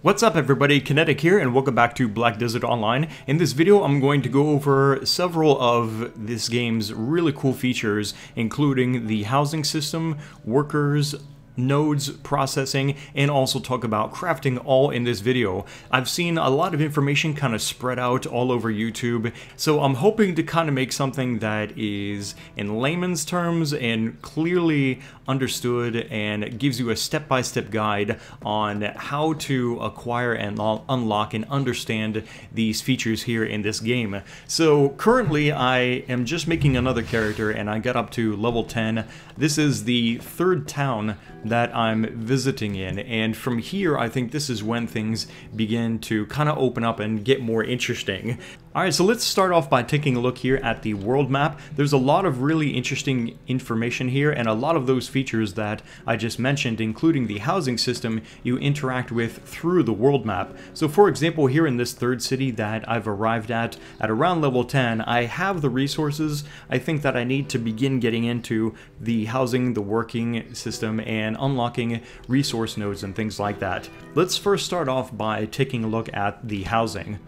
What's up everybody, Kinetic here and welcome back to Black Desert Online. In this video I'm going to go over several of this game's really cool features including the housing system, workers, nodes, processing, and also talk about crafting all in this video. I've seen a lot of information kind of spread out all over YouTube, so I'm hoping to kind of make something that is in layman's terms and clearly understood and gives you a step-by-step -step guide on how to acquire and unlock and understand these features here in this game. So currently I am just making another character and I got up to level 10. This is the third town that I'm visiting in. And from here, I think this is when things begin to kind of open up and get more interesting. Alright, so let's start off by taking a look here at the world map. There's a lot of really interesting information here and a lot of those features that I just mentioned, including the housing system you interact with through the world map. So for example, here in this third city that I've arrived at, at around level 10, I have the resources I think that I need to begin getting into the housing, the working system, and unlocking resource nodes and things like that. Let's first start off by taking a look at the housing.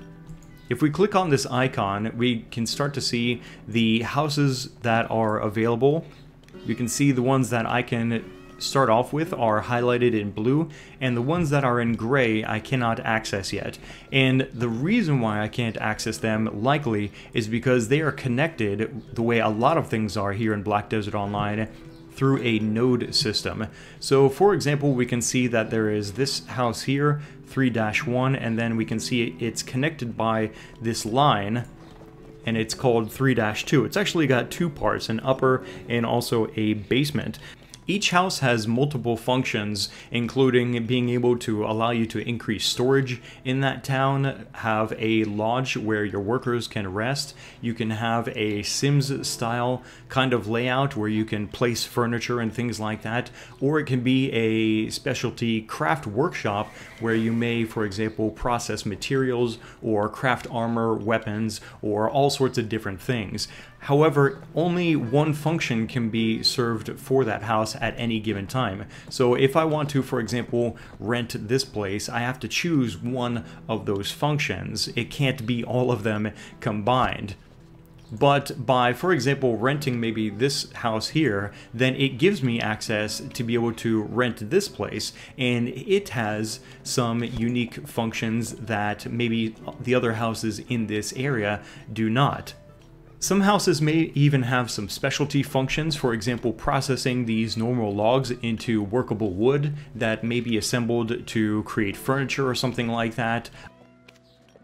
If we click on this icon, we can start to see the houses that are available. You can see the ones that I can start off with are highlighted in blue, and the ones that are in gray I cannot access yet. And the reason why I can't access them likely is because they are connected the way a lot of things are here in Black Desert Online through a node system. So for example, we can see that there is this house here, 3-1, and then we can see it's connected by this line and it's called 3-2. It's actually got two parts, an upper and also a basement. Each house has multiple functions, including being able to allow you to increase storage in that town, have a lodge where your workers can rest. You can have a Sims style kind of layout where you can place furniture and things like that, or it can be a specialty craft workshop where you may, for example, process materials or craft armor, weapons, or all sorts of different things. However, only one function can be served for that house at any given time. So if I want to, for example, rent this place, I have to choose one of those functions. It can't be all of them combined. But by, for example, renting maybe this house here, then it gives me access to be able to rent this place, and it has some unique functions that maybe the other houses in this area do not. Some houses may even have some specialty functions, for example processing these normal logs into workable wood that may be assembled to create furniture or something like that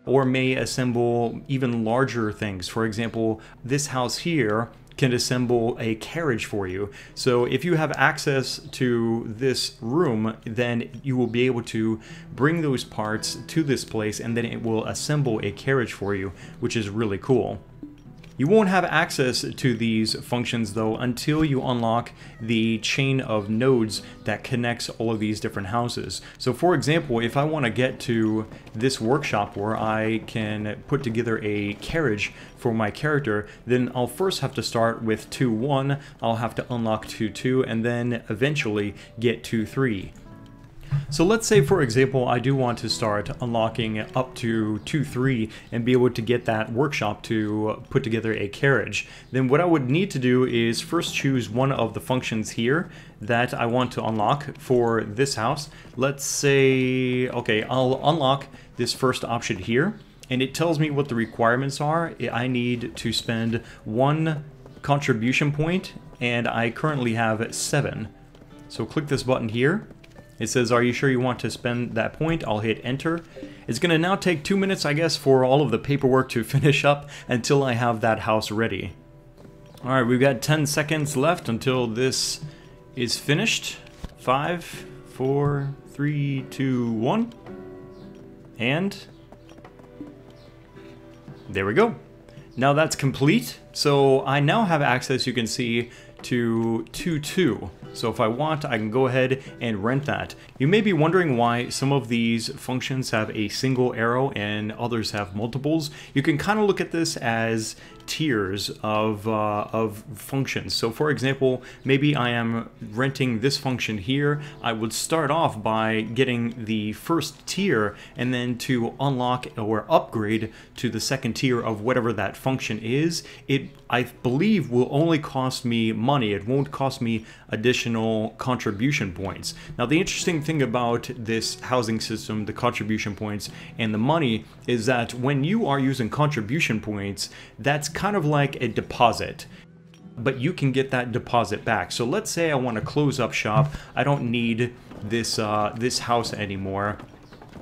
or may assemble even larger things. For example, this house here can assemble a carriage for you. So if you have access to this room, then you will be able to bring those parts to this place and then it will assemble a carriage for you, which is really cool. You won't have access to these functions though until you unlock the chain of nodes that connects all of these different houses. So for example, if I want to get to this workshop where I can put together a carriage for my character, then I'll first have to start with 2-1, I'll have to unlock 2-2, and then eventually get 2-3. So let's say, for example, I do want to start unlocking up to 2-3 and be able to get that workshop to put together a carriage. Then what I would need to do is first choose one of the functions here that I want to unlock for this house. Let's say, okay, I'll unlock this first option here and it tells me what the requirements are. I need to spend one contribution point and I currently have seven. So click this button here it says, are you sure you want to spend that point? I'll hit enter. It's going to now take two minutes, I guess, for all of the paperwork to finish up until I have that house ready. Alright, we've got 10 seconds left until this is finished. Five, four, three, two, one. And there we go. Now that's complete. So I now have access, you can see, to 2.2. So if I want, I can go ahead and rent that. You may be wondering why some of these functions have a single arrow and others have multiples. You can kind of look at this as tiers of, uh, of functions. So for example, maybe I am renting this function here. I would start off by getting the first tier and then to unlock or upgrade to the second tier of whatever that function is, it I believe will only cost me money. It won't cost me additional contribution points. Now the interesting thing about this housing system, the contribution points and the money is that when you are using contribution points, that's kind of like a deposit but you can get that deposit back. So let's say I want to close up shop. I don't need this uh, this house anymore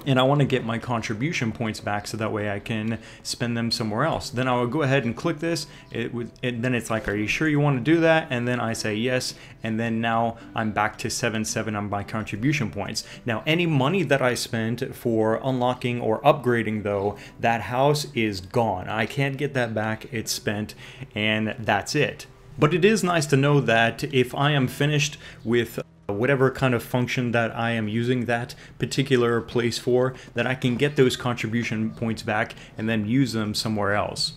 and I want to get my contribution points back so that way I can spend them somewhere else. Then I would go ahead and click this. It would it, then it's like, are you sure you want to do that? And then I say yes, and then now I'm back to 7-7 on my contribution points. Now any money that I spent for unlocking or upgrading though, that house is gone. I can't get that back. It's spent, and that's it. But it is nice to know that if I am finished with whatever kind of function that I am using that particular place for, that I can get those contribution points back and then use them somewhere else.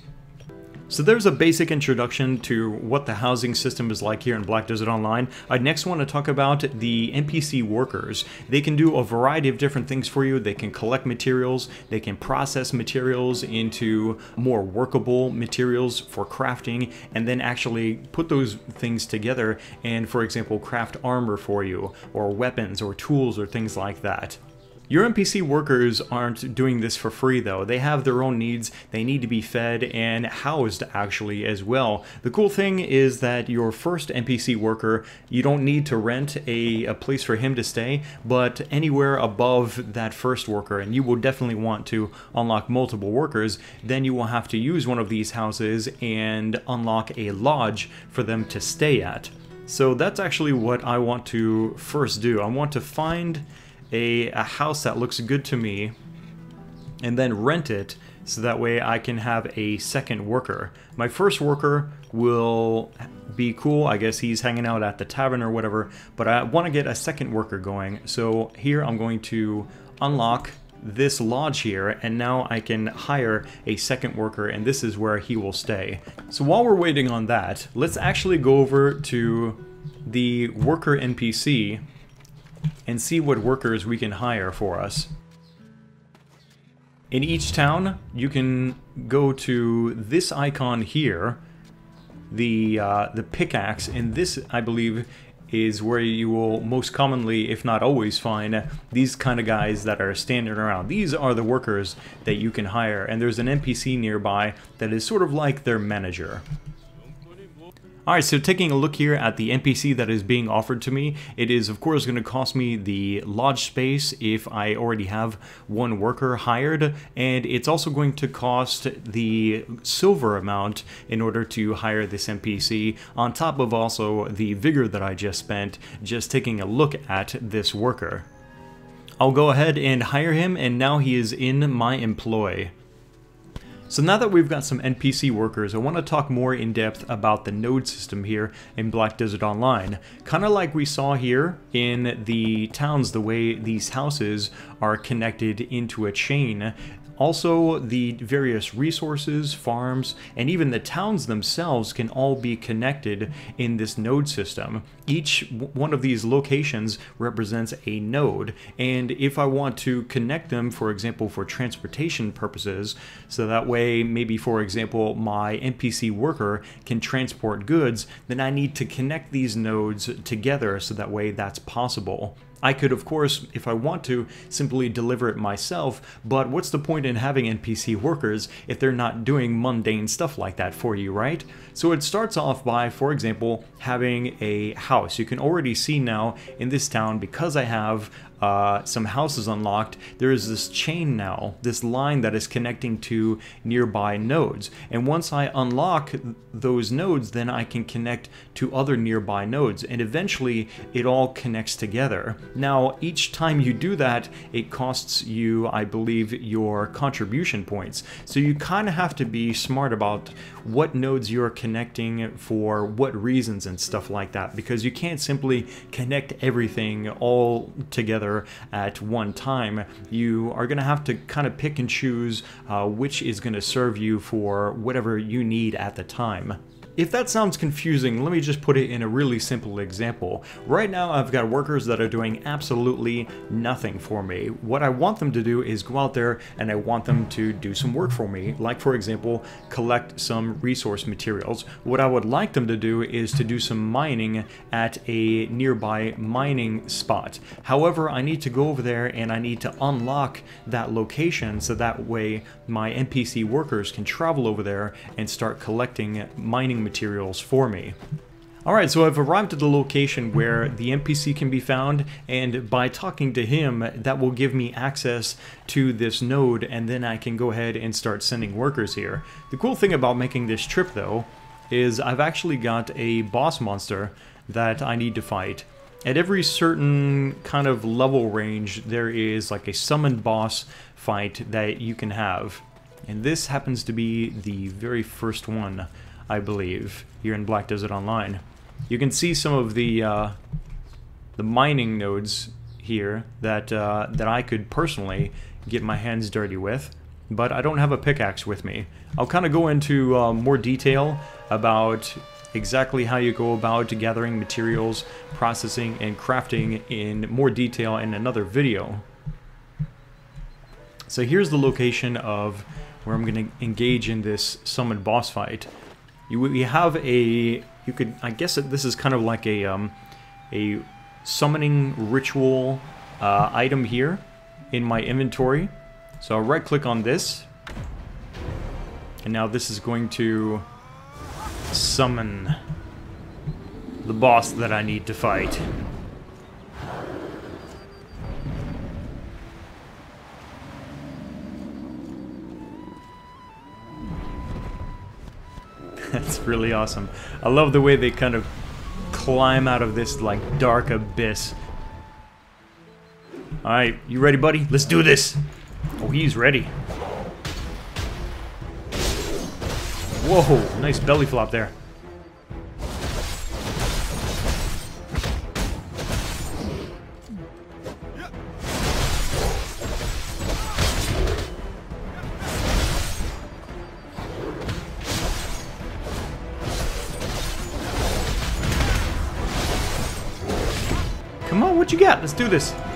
So there's a basic introduction to what the housing system is like here in Black Desert Online. I next want to talk about the NPC workers. They can do a variety of different things for you. They can collect materials, they can process materials into more workable materials for crafting, and then actually put those things together and, for example, craft armor for you, or weapons, or tools, or things like that. Your NPC workers aren't doing this for free though. They have their own needs, they need to be fed and housed actually as well. The cool thing is that your first NPC worker, you don't need to rent a, a place for him to stay, but anywhere above that first worker, and you will definitely want to unlock multiple workers, then you will have to use one of these houses and unlock a lodge for them to stay at. So that's actually what I want to first do. I want to find a, a house that looks good to me and then rent it so that way I can have a second worker. My first worker will be cool. I guess he's hanging out at the tavern or whatever, but I want to get a second worker going. So here I'm going to unlock this lodge here and now I can hire a second worker and this is where he will stay. So while we're waiting on that, let's actually go over to the worker NPC and see what workers we can hire for us. In each town, you can go to this icon here, the uh, the pickaxe, and this, I believe, is where you will most commonly, if not always, find these kind of guys that are standing around. These are the workers that you can hire, and there's an NPC nearby that is sort of like their manager. Alright, so taking a look here at the NPC that is being offered to me, it is of course going to cost me the lodge space if I already have one worker hired, and it's also going to cost the silver amount in order to hire this NPC, on top of also the vigor that I just spent just taking a look at this worker. I'll go ahead and hire him, and now he is in my employ. So now that we've got some NPC workers, I want to talk more in depth about the node system here in Black Desert Online. Kind of like we saw here in the towns, the way these houses are connected into a chain. Also, the various resources, farms, and even the towns themselves can all be connected in this node system. Each one of these locations represents a node, and if I want to connect them, for example, for transportation purposes, so that way, maybe for example, my NPC worker can transport goods, then I need to connect these nodes together so that way that's possible. I could, of course, if I want to, simply deliver it myself, but what's the point in having NPC workers if they're not doing mundane stuff like that for you, right? So it starts off by, for example, having a house. You can already see now in this town, because I have uh, some houses unlocked, there is this chain now, this line that is connecting to nearby nodes. And once I unlock those nodes, then I can connect to other nearby nodes, and eventually it all connects together. Now, each time you do that, it costs you, I believe, your contribution points. So you kind of have to be smart about what nodes you're connecting for what reasons and stuff like that, because you can't simply connect everything all together together at one time, you are going to have to kind of pick and choose uh, which is going to serve you for whatever you need at the time. If that sounds confusing, let me just put it in a really simple example. Right now I've got workers that are doing absolutely nothing for me. What I want them to do is go out there and I want them to do some work for me, like for example, collect some resource materials. What I would like them to do is to do some mining at a nearby mining spot. However, I need to go over there and I need to unlock that location so that way my NPC workers can travel over there and start collecting mining materials for me. Alright, so I've arrived at the location where the NPC can be found, and by talking to him, that will give me access to this node, and then I can go ahead and start sending workers here. The cool thing about making this trip, though, is I've actually got a boss monster that I need to fight. At every certain kind of level range, there is like a summoned boss fight that you can have. And this happens to be the very first one. I believe, here in Black Desert Online. You can see some of the uh, the mining nodes here that uh, that I could personally get my hands dirty with, but I don't have a pickaxe with me. I'll kind of go into uh, more detail about exactly how you go about gathering materials, processing, and crafting in more detail in another video. So here's the location of where I'm going to engage in this summoned boss fight. You we have a you could I guess this is kind of like a um, a summoning ritual uh, item here in my inventory. So I'll right click on this. And now this is going to summon the boss that I need to fight. That's really awesome. I love the way they kind of climb out of this, like, dark abyss. Alright, you ready, buddy? Let's do this! Oh, he's ready. Whoa, nice belly flop there. Do this.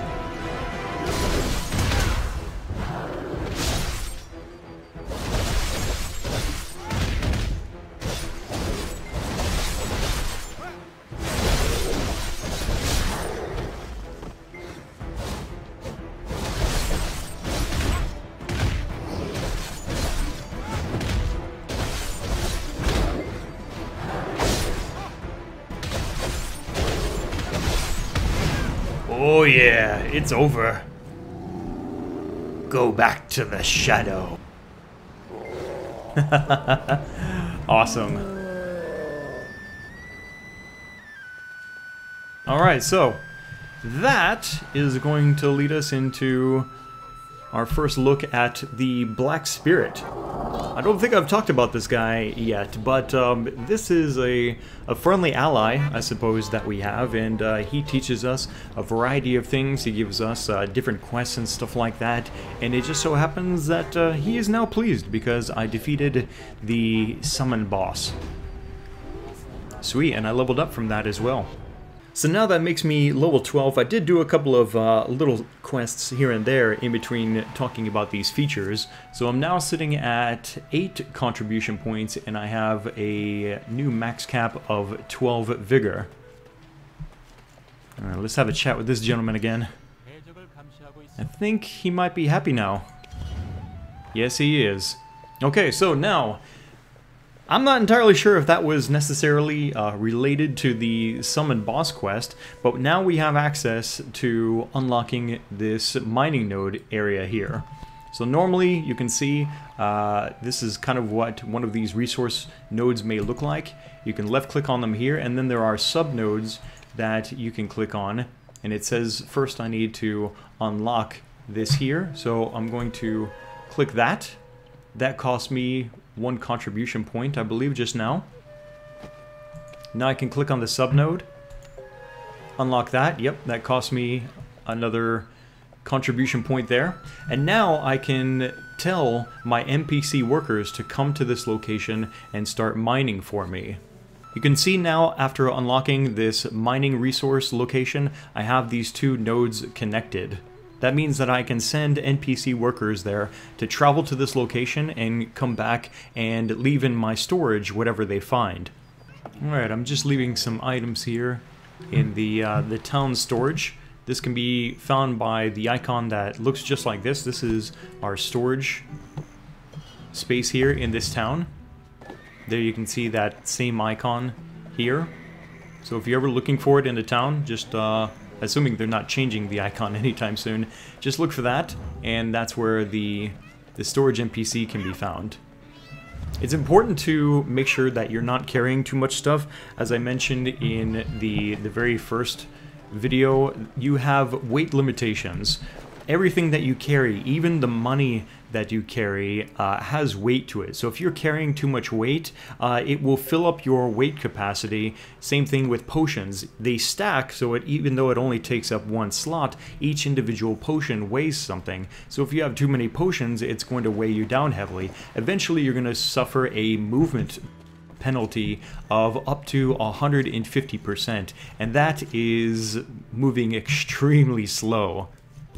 Oh yeah, it's over. Go back to the shadow. awesome. Alright, so that is going to lead us into our first look at the Black Spirit. I don't think I've talked about this guy yet, but um, this is a, a friendly ally, I suppose, that we have, and uh, he teaches us a variety of things. He gives us uh, different quests and stuff like that, and it just so happens that uh, he is now pleased because I defeated the summon boss. Sweet, and I leveled up from that as well. So now that makes me level 12. I did do a couple of uh, little quests here and there in between talking about these features. So I'm now sitting at 8 contribution points and I have a new max cap of 12 vigor. Let's have a chat with this gentleman again. I think he might be happy now. Yes, he is. Okay, so now I'm not entirely sure if that was necessarily uh, related to the summon boss quest, but now we have access to unlocking this mining node area here. So normally you can see uh, this is kind of what one of these resource nodes may look like. You can left click on them here and then there are sub nodes that you can click on and it says first I need to unlock this here. So I'm going to click that. That costs me one contribution point, I believe, just now. Now I can click on the subnode. Unlock that. Yep, that cost me another contribution point there. And now I can tell my NPC workers to come to this location and start mining for me. You can see now after unlocking this mining resource location, I have these two nodes connected. That means that I can send NPC workers there to travel to this location and come back and leave in my storage whatever they find. Alright, I'm just leaving some items here in the, uh, the town storage. This can be found by the icon that looks just like this. This is our storage space here in this town. There you can see that same icon here. So if you're ever looking for it in the town, just uh, assuming they're not changing the icon anytime soon, just look for that, and that's where the, the storage NPC can be found. It's important to make sure that you're not carrying too much stuff. As I mentioned in the, the very first video, you have weight limitations. Everything that you carry, even the money that you carry uh, has weight to it. So if you're carrying too much weight, uh, it will fill up your weight capacity. Same thing with potions. They stack, so it, even though it only takes up one slot, each individual potion weighs something. So if you have too many potions, it's going to weigh you down heavily. Eventually, you're going to suffer a movement penalty of up to 150%, and that is moving extremely slow.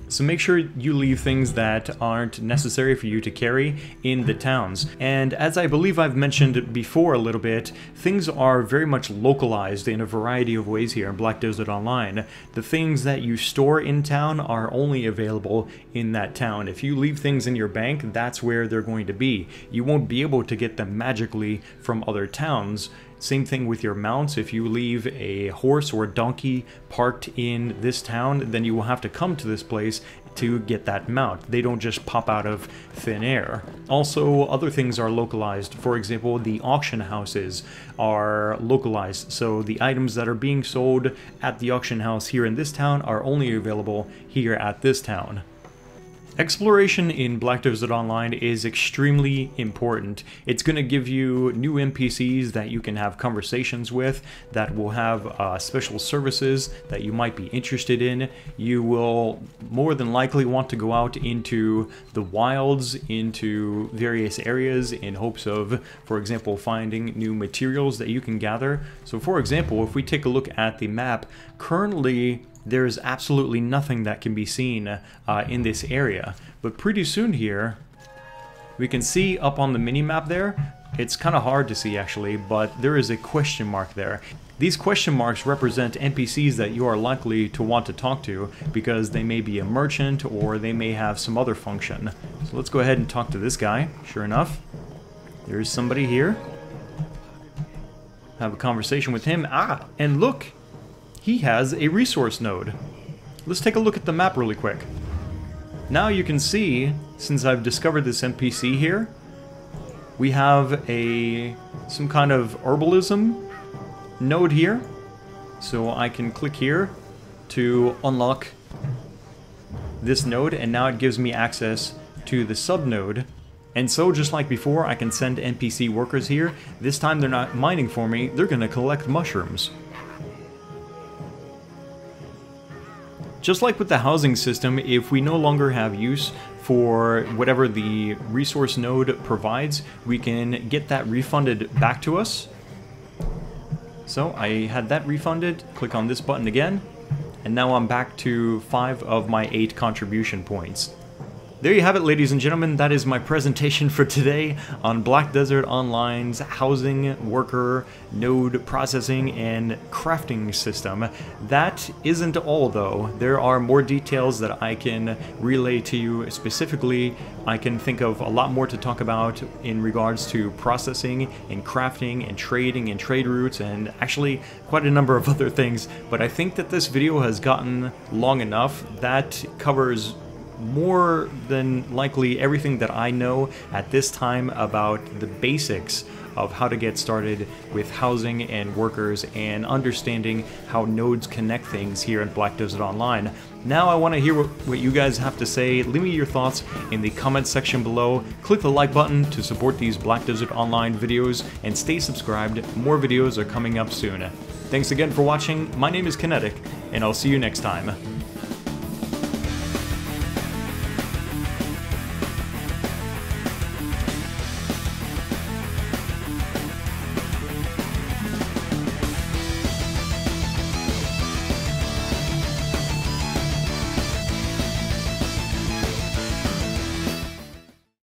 So make sure you leave things that aren't necessary for you to carry in the towns. And as I believe I've mentioned before a little bit, things are very much localized in a variety of ways here in Black Desert Online. The things that you store in town are only available in that town. If you leave things in your bank, that's where they're going to be. You won't be able to get them magically from other towns. Same thing with your mounts. If you leave a horse or a donkey parked in this town, then you will have to come to this place to get that mount. They don't just pop out of thin air. Also, other things are localized. For example, the auction houses are localized, so the items that are being sold at the auction house here in this town are only available here at this town. Exploration in Black Desert Online is extremely important. It's going to give you new NPCs that you can have conversations with, that will have uh, special services that you might be interested in. You will more than likely want to go out into the wilds, into various areas in hopes of, for example, finding new materials that you can gather. So for example, if we take a look at the map, currently there is absolutely nothing that can be seen uh, in this area. But pretty soon here, we can see up on the mini-map there, it's kind of hard to see actually, but there is a question mark there. These question marks represent NPCs that you are likely to want to talk to because they may be a merchant or they may have some other function. So let's go ahead and talk to this guy. Sure enough, there's somebody here. Have a conversation with him. Ah, and look, he has a resource node. Let's take a look at the map really quick. Now you can see, since I've discovered this NPC here, we have a some kind of herbalism node here. So I can click here to unlock this node, and now it gives me access to the sub node. And so, just like before, I can send NPC workers here. This time they're not mining for me, they're gonna collect mushrooms. Just like with the housing system, if we no longer have use for whatever the resource node provides, we can get that refunded back to us. So I had that refunded, click on this button again, and now I'm back to 5 of my 8 contribution points. There you have it, ladies and gentlemen. That is my presentation for today on Black Desert Online's housing, worker, node processing, and crafting system. That isn't all, though. There are more details that I can relay to you specifically. I can think of a lot more to talk about in regards to processing and crafting and trading and trade routes and actually quite a number of other things. But I think that this video has gotten long enough. That covers more than likely everything that I know at this time about the basics of how to get started with housing and workers and understanding how nodes connect things here in Black Desert Online. Now I want to hear what, what, you guys have to say. Leave me your thoughts in the comments section below. Click the like button to support these Black Desert Online videos and stay subscribed. More videos are coming up soon. Thanks again for watching. My name is Kinetic, and I'll see you next time.